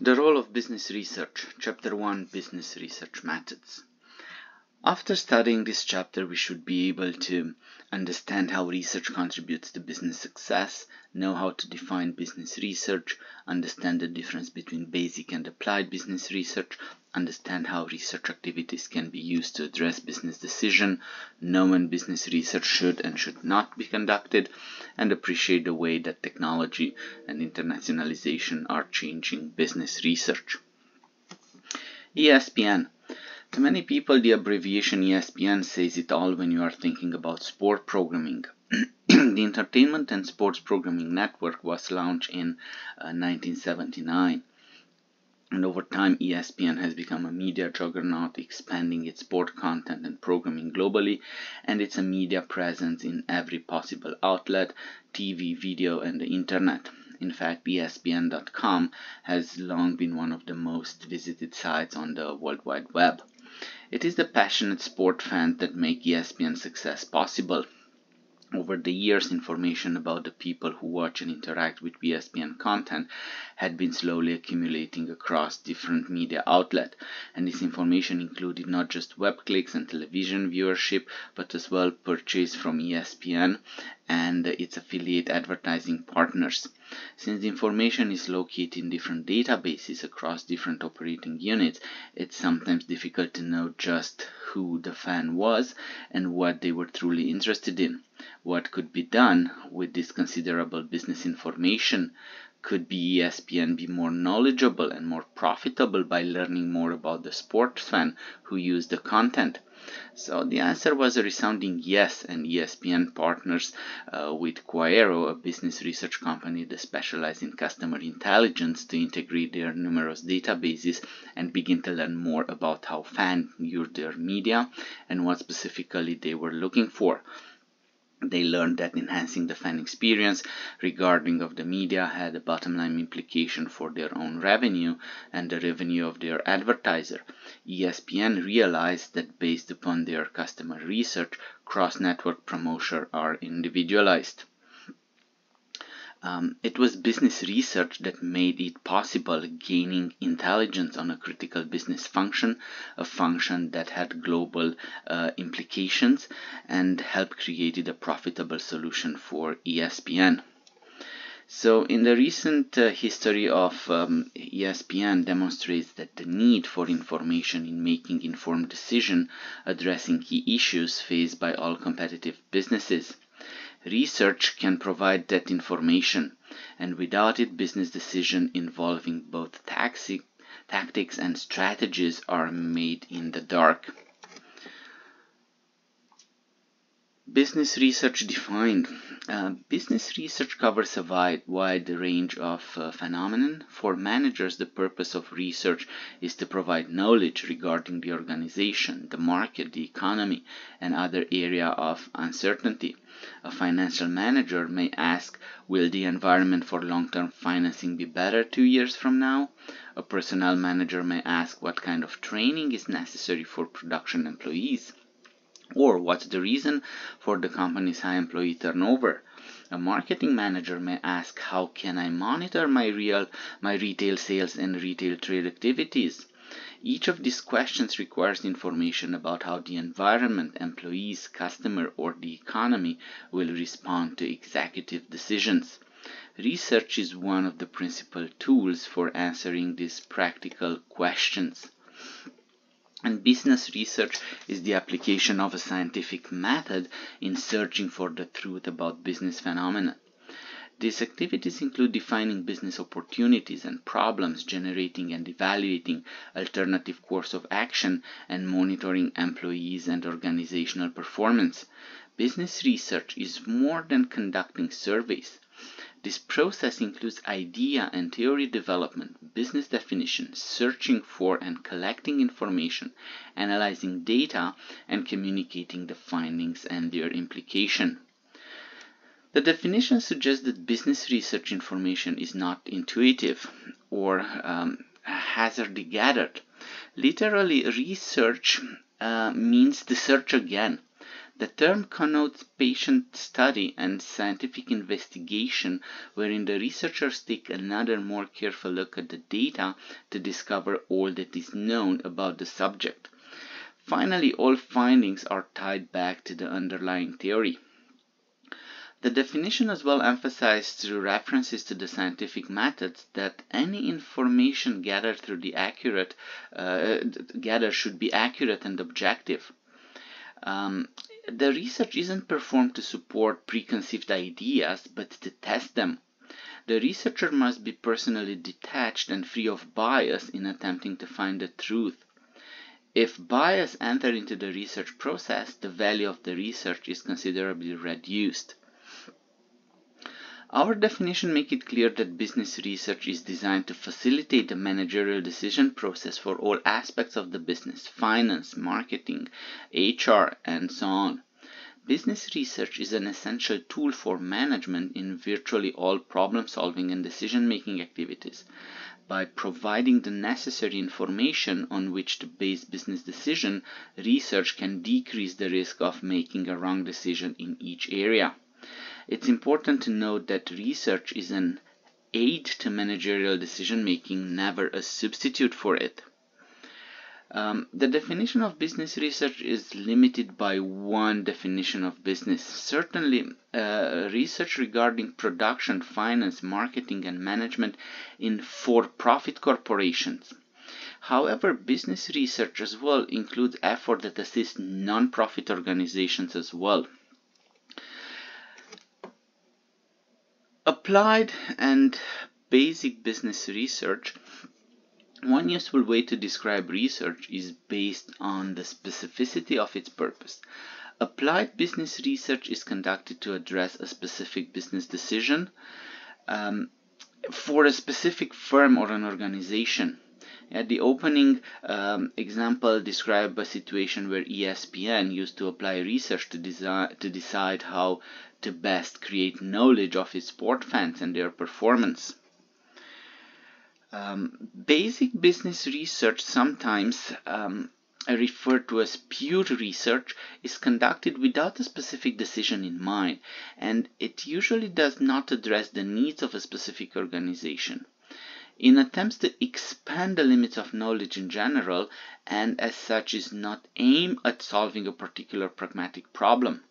The role of business research, Chapter 1 Business Research Methods. After studying this chapter, we should be able to understand how research contributes to business success, know how to define business research, understand the difference between basic and applied business research, understand how research activities can be used to address business decision, know when business research should and should not be conducted, and appreciate the way that technology and internationalization are changing business research. ESPN to many people, the abbreviation ESPN says it all when you are thinking about sport programming. the Entertainment and Sports Programming Network was launched in uh, 1979. And over time, ESPN has become a media juggernaut, expanding its sport content and programming globally, and it's a media presence in every possible outlet TV, video, and the internet. In fact, ESPN.com has long been one of the most visited sites on the World Wide Web. It is the passionate sport fans that make ESPN success possible. Over the years, information about the people who watch and interact with ESPN content had been slowly accumulating across different media outlets, and this information included not just web clicks and television viewership, but as well purchase from ESPN and its affiliate advertising partners. Since the information is located in different databases across different operating units, it's sometimes difficult to know just who the fan was and what they were truly interested in. What could be done with this considerable business information? Could be ESPN be more knowledgeable and more profitable by learning more about the sports fan who used the content? So the answer was a resounding yes, and ESPN partners uh, with Quaero, a business research company that specializes in customer intelligence, to integrate their numerous databases and begin to learn more about how fans use their media and what specifically they were looking for. They learned that enhancing the fan experience regarding of the media had a bottom line implication for their own revenue and the revenue of their advertiser. ESPN realized that based upon their customer research, cross-network promotion are individualized. Um, it was business research that made it possible gaining intelligence on a critical business function, a function that had global uh, implications and helped create a profitable solution for ESPN. So in the recent uh, history of um, ESPN demonstrates that the need for information in making informed decision addressing key issues faced by all competitive businesses. Research can provide that information, and without it, business decisions involving both tactics and strategies are made in the dark. Business research defined. Uh, business research covers a wide, wide range of uh, phenomena. For managers, the purpose of research is to provide knowledge regarding the organization, the market, the economy, and other area of uncertainty. A financial manager may ask, will the environment for long-term financing be better two years from now? A personnel manager may ask what kind of training is necessary for production employees. Or what's the reason for the company's high employee turnover? A marketing manager may ask, how can I monitor my real, my retail sales and retail trade activities? Each of these questions requires information about how the environment, employees, customer, or the economy will respond to executive decisions. Research is one of the principal tools for answering these practical questions. And business research is the application of a scientific method in searching for the truth about business phenomena. These activities include defining business opportunities and problems, generating and evaluating alternative course of action, and monitoring employees and organizational performance. Business research is more than conducting surveys. This process includes idea and theory development, business definition, searching for and collecting information, analyzing data, and communicating the findings and their implication. The definition suggests that business research information is not intuitive or um, haphazardly gathered. Literally, research uh, means the search again The term connotes patient study and scientific investigation, wherein the researchers take another more careful look at the data to discover all that is known about the subject. Finally, all findings are tied back to the underlying theory. The definition as well emphasized through references to the scientific methods that any information gathered through the accurate uh, should be accurate and objective. Um, the research isn't performed to support preconceived ideas, but to test them. The researcher must be personally detached and free of bias in attempting to find the truth. If bias enters into the research process, the value of the research is considerably reduced. Our definition makes it clear that business research is designed to facilitate the managerial decision process for all aspects of the business, finance, marketing, HR, and so on. Business research is an essential tool for management in virtually all problem solving and decision making activities. By providing the necessary information on which to base business decision, research can decrease the risk of making a wrong decision in each area. It's important to note that research is an aid to managerial decision making, never a substitute for it. Um, the definition of business research is limited by one definition of business. Certainly, uh, research regarding production, finance, marketing, and management in for profit corporations. However, business research as well includes effort that assists non profit organizations as well. Applied and basic business research one useful way to describe research is based on the specificity of its purpose. Applied business research is conducted to address a specific business decision um, for a specific firm or an organization. At the opening um, example described a situation where ESPN used to apply research to, desi- to decide how to best create knowledge of its sport fans and their performance. Um, basic business research, sometimes um, referred to as pure research, is conducted without a specific decision in mind, and it usually does not address the needs of a specific organization. In attempts to expand the limits of knowledge in general, and as such is not aimed at solving a particular pragmatic problem.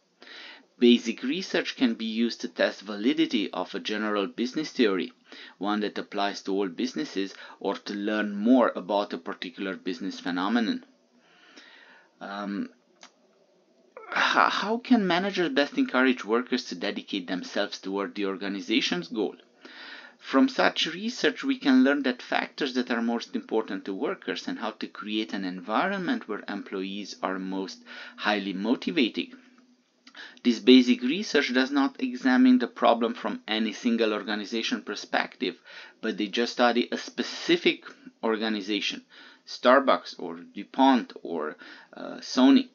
Basic research can be used to test validity of a general business theory, one that applies to all businesses, or to learn more about a particular business phenomenon. Um, how can managers best encourage workers to dedicate themselves toward the organization's goal? From such research, we can learn that factors that are most important to workers and how to create an environment where employees are most highly motivated. This basic research does not examine the problem from any single organization perspective, but they just study a specific organization, Starbucks or DuPont or uh, Sony.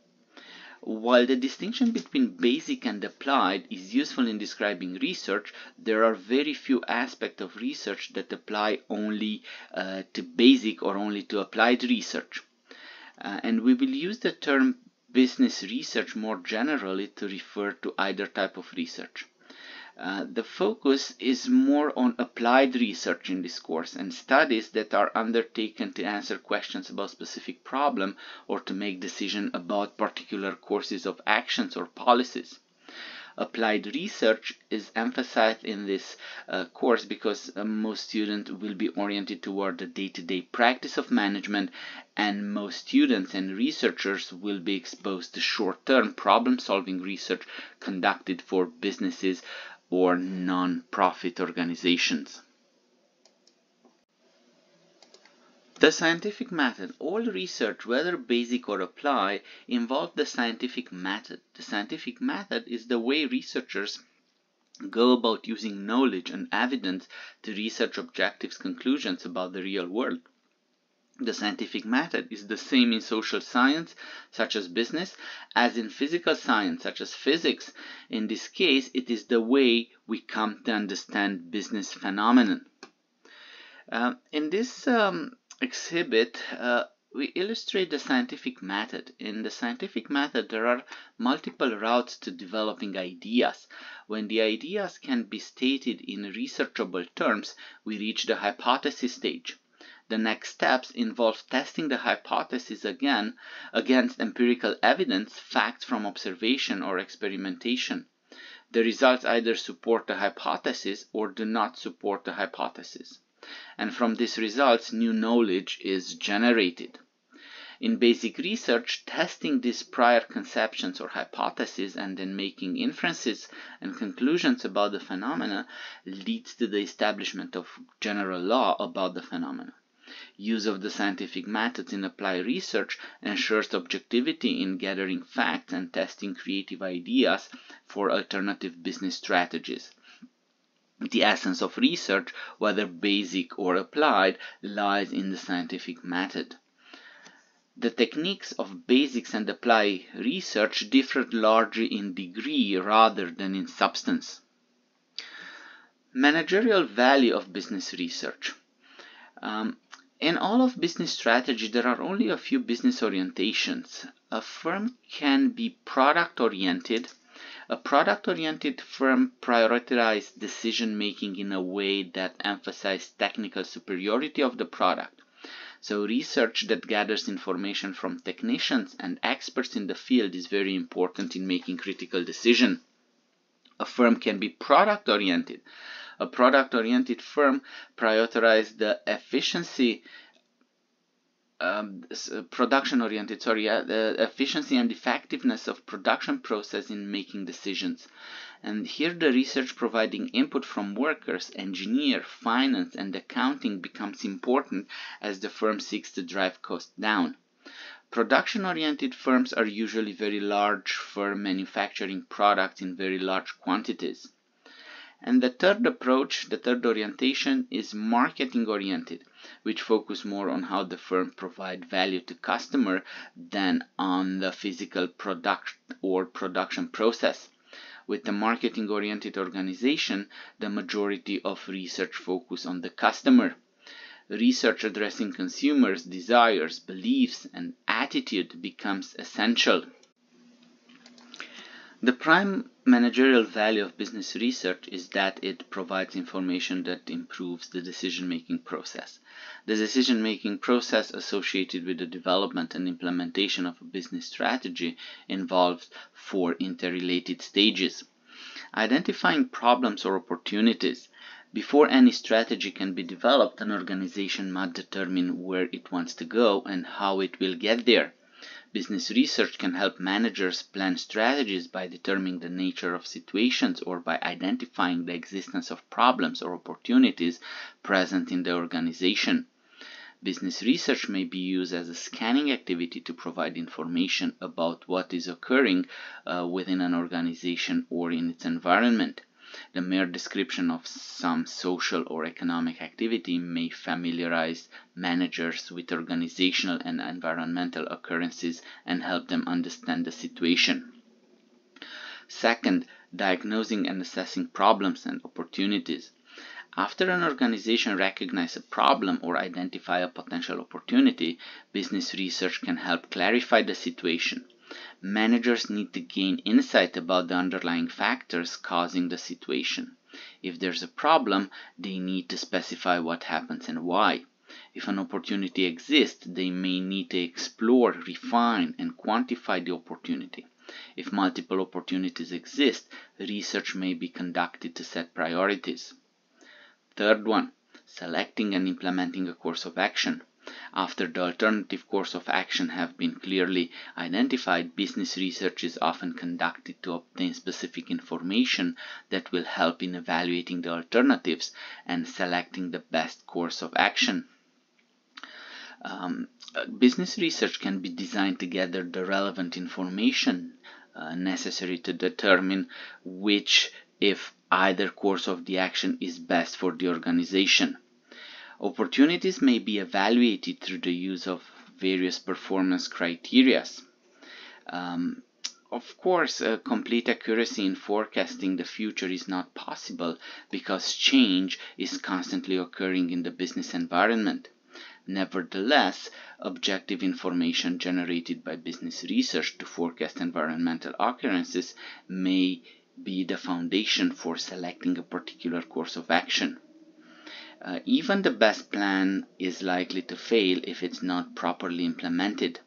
While the distinction between basic and applied is useful in describing research, there are very few aspects of research that apply only uh, to basic or only to applied research. Uh, and we will use the term business research more generally to refer to either type of research. Uh, the focus is more on applied research in this course and studies that are undertaken to answer questions about specific problem or to make decision about particular courses of actions or policies. Applied research is emphasized in this uh, course because uh, most students will be oriented toward the day-to-day -day practice of management and most students and researchers will be exposed to short-term problem-solving research conducted for businesses or non-profit organizations. The scientific method. All research, whether basic or applied, involves the scientific method. The scientific method is the way researchers go about using knowledge and evidence to research objectives conclusions about the real world. The scientific method is the same in social science, such as business, as in physical science, such as physics. In this case, it is the way we come to understand business phenomenon. Uh, in this um, exhibit, uh, we illustrate the scientific method. In the scientific method, there are multiple routes to developing ideas. When the ideas can be stated in researchable terms, we reach the hypothesis stage. The next steps involve testing the hypothesis again against empirical evidence, facts from observation or experimentation. The results either support the hypothesis or do not support the hypothesis. And from these results, new knowledge is generated. In basic research, testing these prior conceptions or hypotheses and then making inferences and conclusions about the phenomena leads to the establishment of general law about the phenomena. Use of the scientific methods in applied research ensures objectivity in gathering facts and testing creative ideas for alternative business strategies. The essence of research, whether basic or applied, lies in the scientific method. The techniques of basics and applied research differ largely in degree rather than in substance. Managerial value of business research. Um, in all of business strategy, there are only a few business orientations. A firm can be product oriented. A product oriented firm prioritizes decision making in a way that emphasizes technical superiority of the product. So research that gathers information from technicians and experts in the field is very important in making critical decisions. A firm can be product oriented. A product-oriented firm prioritizes the efficiency um, uh, production oriented sorry uh, the efficiency and effectiveness of production process in making decisions. And here the research providing input from workers engineer finance and accounting becomes important as the firm seeks to drive costs down. Production oriented firms are usually very large firm manufacturing products in very large quantities and the third approach, the third orientation is marketing oriented, which focus more on how the firm provide value to customer than on the physical product or production process. With the marketing oriented organization, the majority of research focus on the customer. Research addressing consumers' desires, beliefs, and attitude becomes essential. The prime managerial value of business research is that it provides information that improves the decision-making process. The decision-making process associated with the development and implementation of a business strategy involves four interrelated stages. Identifying problems or opportunities. Before any strategy can be developed, an organization must determine where it wants to go and how it will get there. Business research can help managers plan strategies by determining the nature of situations or by identifying the existence of problems or opportunities present in the organization. Business research may be used as a scanning activity to provide information about what is occurring uh, within an organization or in its environment. The mere description of some social or economic activity may familiarize managers with organizational and environmental occurrences and help them understand the situation. Second, diagnosing and assessing problems and opportunities. After an organization recognizes a problem or identify a potential opportunity, business research can help clarify the situation. Managers need to gain insight about the underlying factors causing the situation. If there's a problem, they need to specify what happens and why. If an opportunity exists, they may need to explore, refine, and quantify the opportunity. If multiple opportunities exist, research may be conducted to set priorities. Third one, selecting and implementing a course of action. After the alternative course of action have been clearly identified, business research is often conducted to obtain specific information that will help in evaluating the alternatives and selecting the best course of action. Um, business research can be designed to gather the relevant information uh, necessary to determine which, if either course of the action is best for the organization. Opportunities may be evaluated through the use of various performance criteria. Um, of course, uh, complete accuracy in forecasting the future is not possible because change is constantly occurring in the business environment. Nevertheless, objective information generated by business research to forecast environmental occurrences may be the foundation for selecting a particular course of action. Uh, even the best plan is likely to fail if it's not properly implemented.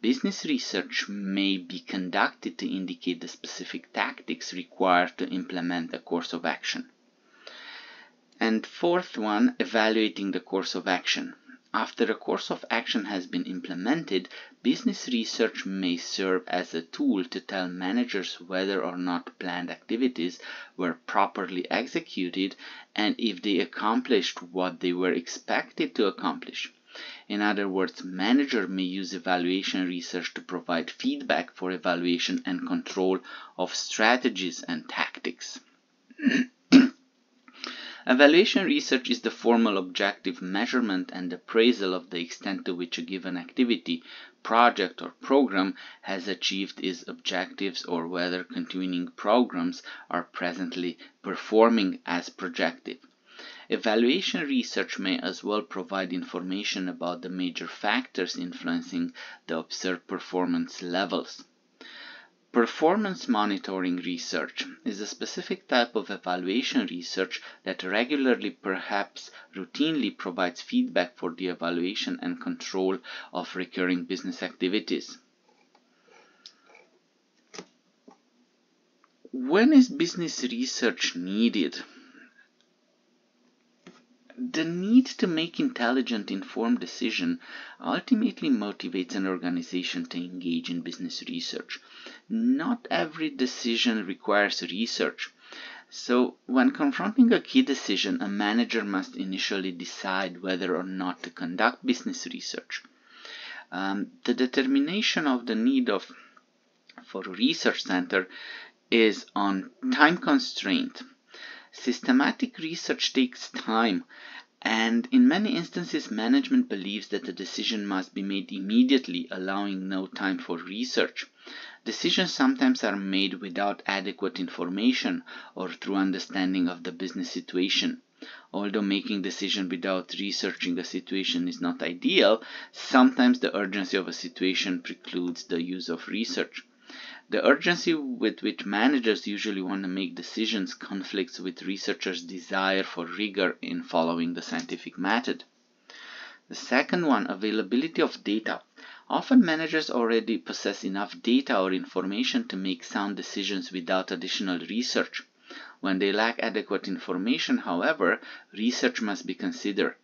Business research may be conducted to indicate the specific tactics required to implement a course of action. And fourth one, evaluating the course of action. After a course of action has been implemented, business research may serve as a tool to tell managers whether or not planned activities were properly executed and if they accomplished what they were expected to accomplish. In other words, manager may use evaluation research to provide feedback for evaluation and control of strategies and tactics. Evaluation research is the formal objective measurement and appraisal of the extent to which a given activity, project or program has achieved its objectives or whether continuing programs are presently performing as projected. Evaluation research may as well provide information about the major factors influencing the observed performance levels. Performance monitoring research is a specific type of evaluation research that regularly, perhaps routinely, provides feedback for the evaluation and control of recurring business activities. When is business research needed? The need to make intelligent, informed decision ultimately motivates an organization to engage in business research. Not every decision requires research. So, when confronting a key decision, a manager must initially decide whether or not to conduct business research. Um, the determination of the need of for a research center is on time constraint. Systematic research takes time, and in many instances, management believes that a decision must be made immediately, allowing no time for research. Decisions sometimes are made without adequate information or through understanding of the business situation. Although making decision without researching a situation is not ideal, sometimes the urgency of a situation precludes the use of research. The urgency with which managers usually want to make decisions conflicts with researchers' desire for rigor in following the scientific method. The second one, availability of data. Often managers already possess enough data or information to make sound decisions without additional research. When they lack adequate information, however, research must be considered.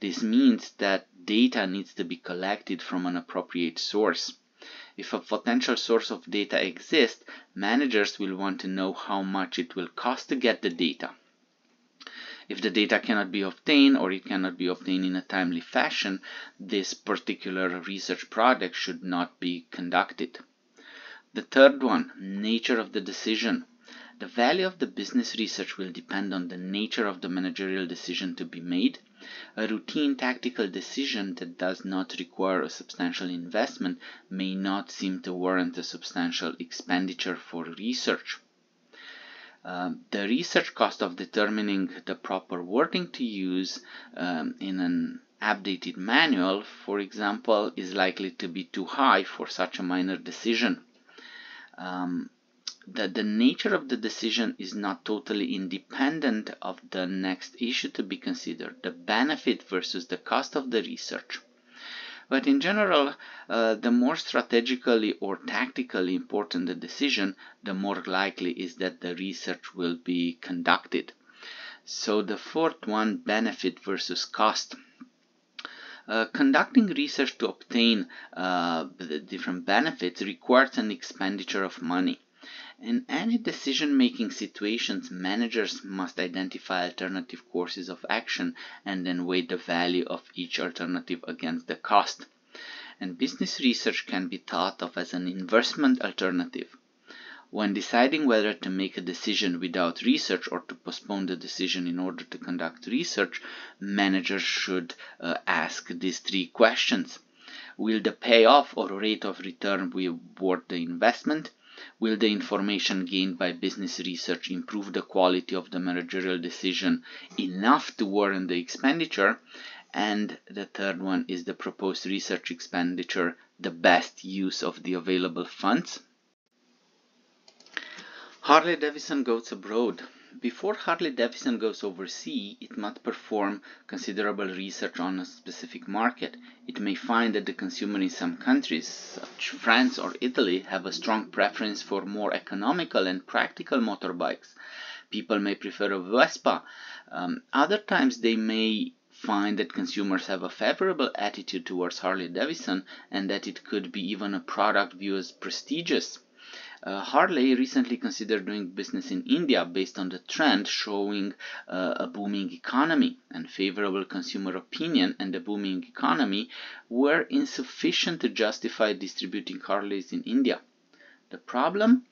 This means that data needs to be collected from an appropriate source. If a potential source of data exists, managers will want to know how much it will cost to get the data. If the data cannot be obtained or it cannot be obtained in a timely fashion, this particular research project should not be conducted. The third one, nature of the decision. The value of the business research will depend on the nature of the managerial decision to be made. A routine tactical decision that does not require a substantial investment may not seem to warrant a substantial expenditure for research. Um, the research cost of determining the proper wording to use um, in an updated manual, for example, is likely to be too high for such a minor decision. Um, that the nature of the decision is not totally independent of the next issue to be considered, the benefit versus the cost of the research. But in general, uh, the more strategically or tactically important the decision, the more likely is that the research will be conducted. So the fourth one, benefit versus cost. Uh, conducting research to obtain uh, the different benefits requires an expenditure of money. In any decision-making situations, managers must identify alternative courses of action and then weigh the value of each alternative against the cost. And business research can be thought of as an investment alternative. When deciding whether to make a decision without research or to postpone the decision in order to conduct research, managers should uh, ask these three questions. Will the payoff or rate of return reward the investment? Will the information gained by business research improve the quality of the managerial decision enough to warrant the expenditure? And the third one is the proposed research expenditure, the best use of the available funds. Harley Davidson goes abroad. Before Harley Davidson goes overseas, it must perform considerable research on a specific market. It may find that the consumer in some countries, such as France or Italy, have a strong preference for more economical and practical motorbikes. People may prefer a Vespa. Um, other times they may find that consumers have a favorable attitude towards Harley Davidson and that it could be even a product viewed as prestigious. Uh, Harley recently considered doing business in India based on the trend showing uh, a booming economy and favorable consumer opinion and the booming economy were insufficient to justify distributing Harleys in India. The problem?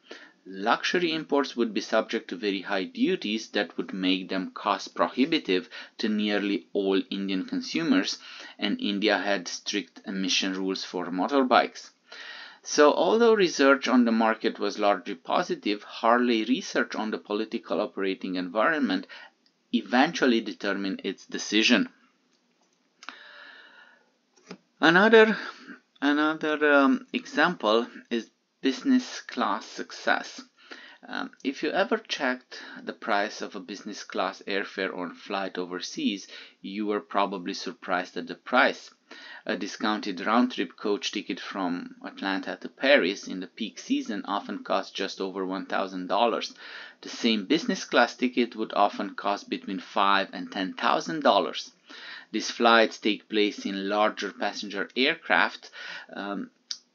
Luxury imports would be subject to very high duties that would make them cost prohibitive to nearly all Indian consumers, and India had strict emission rules for motorbikes. So although research on the market was largely positive, Harley research on the political operating environment eventually determined its decision. Another, another um, example is business class success. Um, if you ever checked the price of a business class airfare on flight overseas, you were probably surprised at the price. A discounted round-trip coach ticket from Atlanta to Paris in the peak season often costs just over $1,000. The same business class ticket would often cost between five and $10,000. These flights take place in larger passenger aircraft, um,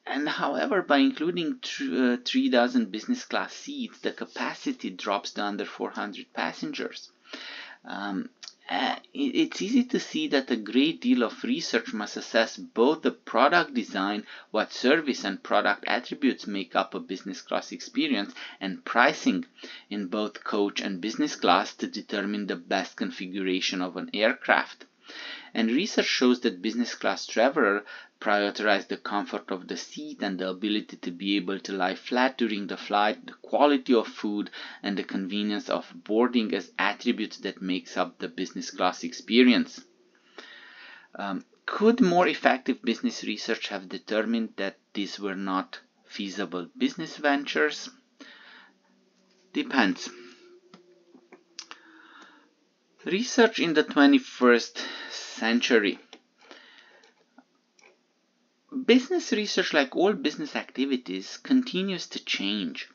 and however, by including uh, three dozen business class seats, the capacity drops to under 400 passengers. Um, uh, it's easy to see that a great deal of research must assess both the product design, what service and product attributes make up a business class experience, and pricing in both coach and business class to determine the best configuration of an aircraft. And research shows that business class traveler prioritize the comfort of the seat and the ability to be able to lie flat during the flight, the quality of food, and the convenience of boarding as attributes that makes up the business class experience. Um, could more effective business research have determined that these were not feasible business ventures? Depends. Research in the 21st century Business research, like all business activities, continues to change.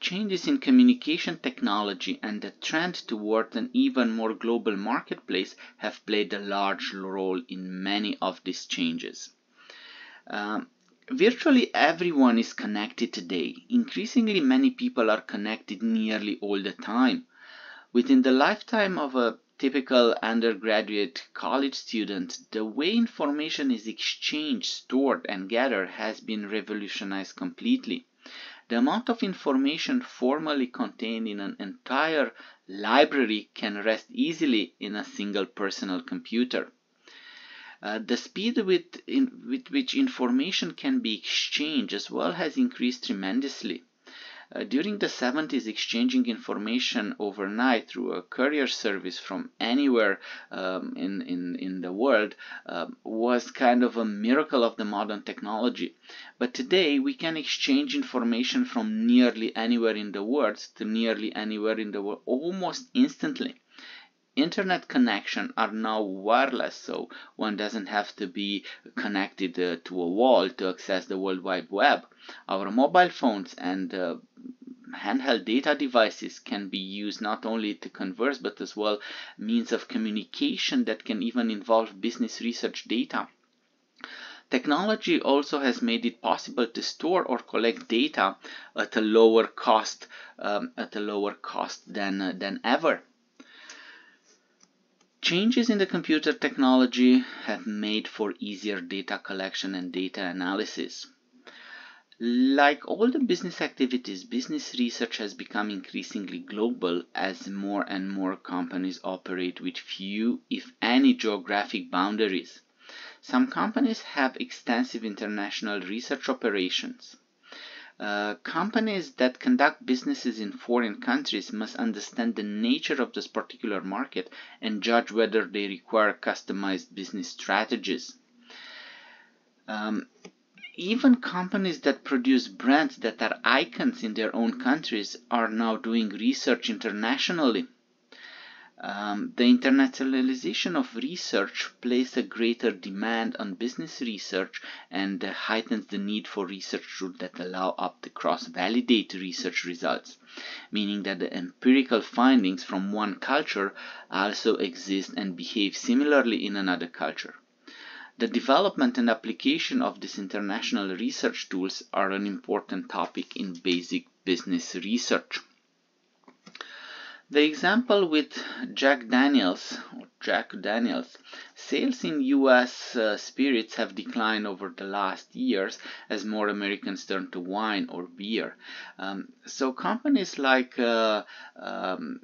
Changes in communication technology and the trend toward an even more global marketplace have played a large role in many of these changes. Um, virtually everyone is connected today. Increasingly, many people are connected nearly all the time. Within the lifetime of a typical undergraduate college student, the way information is exchanged, stored, and gathered has been revolutionized completely. The amount of information formally contained in an entire library can rest easily in a single personal computer. Uh, the speed with, in, with which information can be exchanged as well has increased tremendously. Uh, during the 70s, exchanging information overnight through a courier service from anywhere um, in, in, in the world uh, was kind of a miracle of the modern technology. But today, we can exchange information from nearly anywhere in the world to nearly anywhere in the world almost instantly internet connection are now wireless so one doesn't have to be connected uh, to a wall to access the world wide web our mobile phones and uh, handheld data devices can be used not only to converse but as well means of communication that can even involve business research data Technology also has made it possible to store or collect data at a lower cost, um, at a lower cost than uh, than ever. Changes in the computer technology have made for easier data collection and data analysis. Like all the business activities, business research has become increasingly global as more and more companies operate with few, if any, geographic boundaries. Some companies have extensive international research operations. Uh, companies that conduct businesses in foreign countries must understand the nature of this particular market and judge whether they require customized business strategies. Um, even companies that produce brands that are icons in their own countries are now doing research internationally. Um, the internationalization of research places a greater demand on business research and uh, heightens the need for research tools that allow up to cross-validate research results, meaning that the empirical findings from one culture also exist and behave similarly in another culture. The development and application of these international research tools are an important topic in basic business research. The example with Jack Daniels Jack Daniels sales in US uh, spirits have declined over the last years as more Americans turn to wine or beer. Um, so companies like uh, um,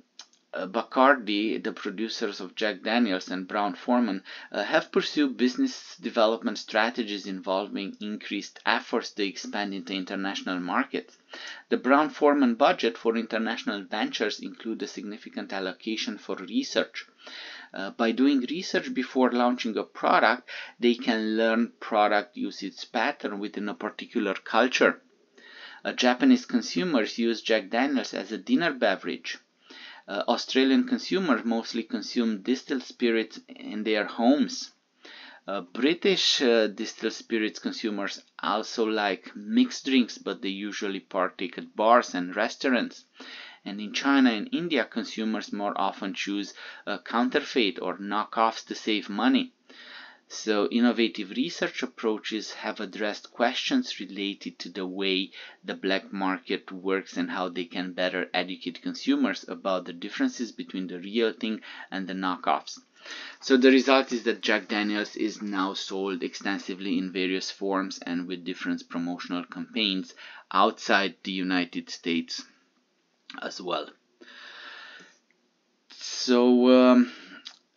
Bacardi, the producers of Jack Daniels and Brown Forman, uh, have pursued business development strategies involving increased efforts to expand into international markets. The Brown Forman budget for international ventures include a significant allocation for research. Uh, by doing research before launching a product, they can learn product usage pattern within a particular culture. Uh, Japanese consumers use Jack Daniels as a dinner beverage. Uh, Australian consumers mostly consume distilled spirits in their homes. Uh, British uh, distilled spirits consumers also like mixed drinks, but they usually partake at bars and restaurants. And in China and India, consumers more often choose uh, counterfeit or knockoffs to save money. So innovative research approaches have addressed questions related to the way the black market works and how they can better educate consumers about the differences between the real thing and the knockoffs. So the result is that Jack Daniels is now sold extensively in various forms and with different promotional campaigns outside the United States as well. So um,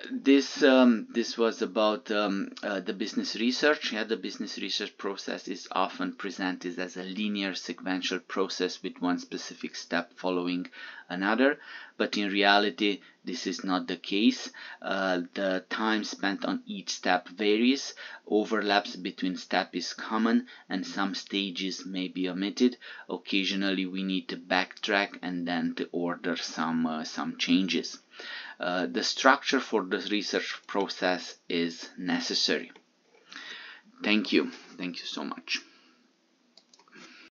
this um, this was about um, uh, the business research. Yeah, the business research process is often presented as a linear sequential process with one specific step following another, but in reality, this is not the case. Uh, the time spent on each step varies. Overlaps between steps is common, and some stages may be omitted. Occasionally, we need to backtrack and then to order some uh, some changes. Uh, the structure for this research process is necessary. Thank you. Thank you so much.